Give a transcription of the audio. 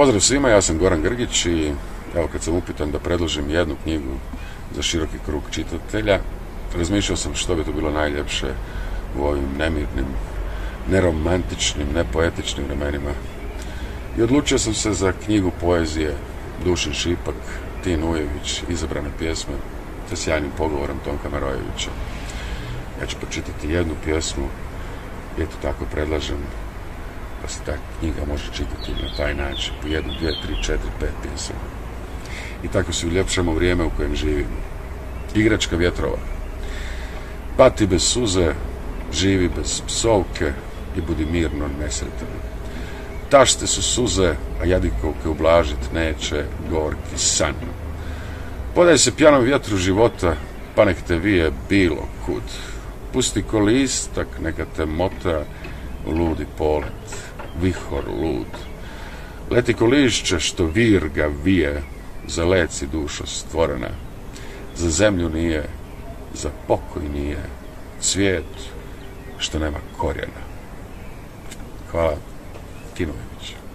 Pozdrav svima, ja sam Goran Grgić i evo kad sam upitan da predložim jednu knjigu za široki krug čitatelja, razmišljao sam što bi to bilo najljepše u ovim nemirnim, neromantičnim, nepoetičnim vremenima. I odlučio sam se za knjigu poezije Dušin Šipak, Tin Ujević, izabrane pjesme sa sjajnim pogovorom Tonka Marojevića. Ja ću počitati jednu pjesmu eto tako predlažem da se ta knjiga može čitati na taj način, po jednu, dvije, tri, četiri, pet pjesama. I tako se uljepšamo vrijeme u kojem živimo. Igračka vjetrova. Pati bez suze, živi bez psovke i budi mirno nesretan. Tašte su suze, a jadikovke ublažit neće gorki san. Podaj se pjanom vjetru života, pa nek te vije bilo kud. Pusti ko listak, neka te mota u ludi polet, vihor lud. Leti ko lišće što virga vije, za leci dušo stvorena. Za zemlju nije, za pokoj nije, svijet što nema korijena. Hvala, 记录一下。